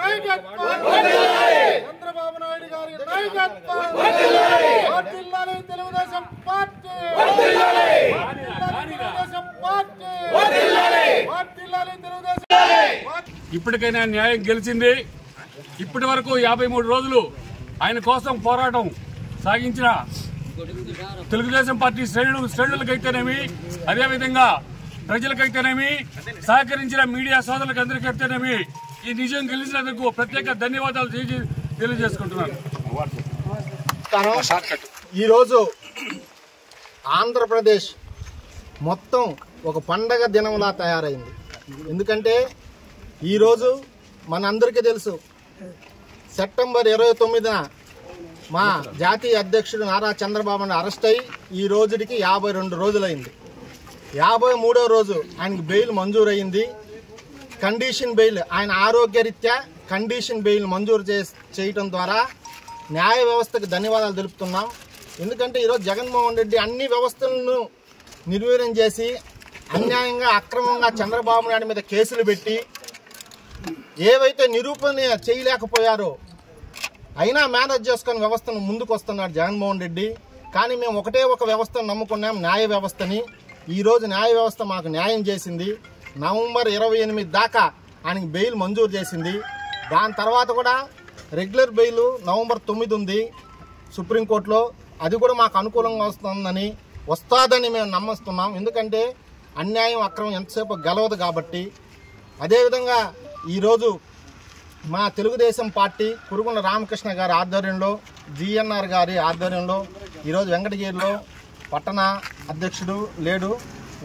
నాయకత్వం చంద్రబాబు నాయుడు గారి నాయకత్వం తెలుగుదేశం పార్టీ తెలుగుదేశం పార్టీ తెలుగుదేశం ఇప్పటికైనా న్యాయం గెలిచింది. ఇప్పటి వరకు యాభై మూడు రోజులు ఆయన కోసం పోరాటం సాగించిన తెలుగుదేశం పార్టీ శ్రేణులు శ్రేణులకైతేనేమి అదేవిధంగా ప్రజలకైతేనేమి సహకరించిన మీడియా సోదరులకు అందరికైతేనేమి ఈ నిజం గెలిచినందుకు ప్రత్యేక ధన్యవాదాలు తెలియజేసుకుంటున్నాను. ఈరోజు ఆంధ్రప్రదేశ్ మొత్తం ఒక పండగ దినంలా తయారైంది. ఎందుకంటే ఈరోజు మనందరికీ తెలుసు సెప్టెంబర్ ఇరవై తొమ్మిదిన మా జాతీయ అధ్యక్షుడు నారా చంద్రబాబును అరెస్ట్ అయ్యి ఈ రోజుకి యాభై రెండు రోజులైంది. యాభై మూడో రోజు ఆయనకి బెయిల్ మంజూరయింది కండిషన్ బెయిల్ ఆయన ఆరోగ్యరీత్యా కండిషన్ బెయిల్ మంజూరు చే చేయటం ద్వారా న్యాయ వ్యవస్థకు ధన్యవాదాలు తెలుపుతున్నాం. ఎందుకంటే ఈరోజు జగన్మోహన్ రెడ్డి అన్ని వ్యవస్థలను నిర్వీర్యం చేసి అన్యాయంగా అక్రమంగా చంద్రబాబు నాయుడు మీద కేసులు పెట్టి ఏవైతే నిరూపణ చేయలేకపోయారో అయినా మేనేజ్ చేసుకుని వ్యవస్థను ముందుకు వస్తున్నాడు జగన్మోహన్ రెడ్డి. కానీ మేము ఒకటే ఒక వ్యవస్థను నమ్ముకున్నాం న్యాయ వ్యవస్థని. ఈరోజు న్యాయ వ్యవస్థ మాకు న్యాయం చేసింది. నవంబర్ ఇరవై ఎనిమిది దాకా ఆయనకి బెయిల్ మంజూరు చేసింది. దాని తర్వాత కూడా రెగ్యులర్ బెయిల్ నవంబర్ తొమ్మిది ఉంది సుప్రీంకోర్టులో. అది కూడా మాకు అనుకూలంగా వస్తుందని వస్తాదని మేము నమ్మిస్తున్నాం. ఎందుకంటే అన్యాయం అక్రమం ఎంతసేపు గెలవదు కాబట్టి. అదేవిధంగా ఈరోజు మా తెలుగుదేశం పార్టీ కురుగుండ రామకృష్ణ గారి ఆధ్వర్యంలో జిఎన్ఆర్ గారి ఆధ్వర్యంలో ఈరోజు వెంకటగిరిలో పట్టణ అధ్యక్షుడు లేడు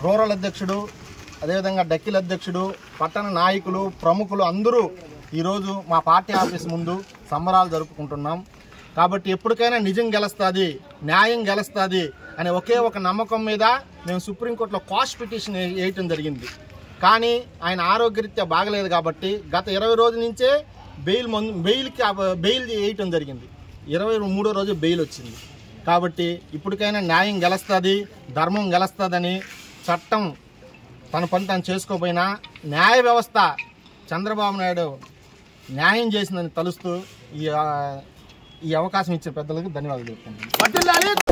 రూరల్ అధ్యక్షుడు అదేవిధంగా డక్కిల అధ్యక్షుడు పట్టణ నాయకులు ప్రముఖులు అందరూ ఈరోజు మా పార్టీ ఆఫీస్ ముందు సంబరాలు జరుపుకుంటున్నాం. కాబట్టి ఎప్పటికైనా నిజం గెలుస్తుంది న్యాయం గెలుస్తుంది అనే ఒకే ఒక నమ్మకం మీద మేము సుప్రీంకోర్టులో కాస్ట్ పిటిషన్ వేయటం జరిగింది. కానీ ఆయన ఆరోగ్యరీత్యా బాగలేదు కాబట్టి గత ఇరవై రోజుల నుంచే బెయిల్ మందు బెయిల్కి బెయిల్ వేయటం జరిగింది. ఇరవై మూడో రోజు బెయిల్ వచ్చింది. కాబట్టి ఇప్పటికైనా న్యాయం గెలుస్తుంది ధర్మం గెలుస్తుందని చట్టం తన పని తాను చేసుకోపోయినా న్యాయ వ్యవస్థ చంద్రబాబు నాయుడు న్యాయం చేసిందని తలుస్తూ ఈ ఈ అవకాశం ఇచ్చిన పెద్దలకు ధన్యవాదాలు చెప్తున్నాను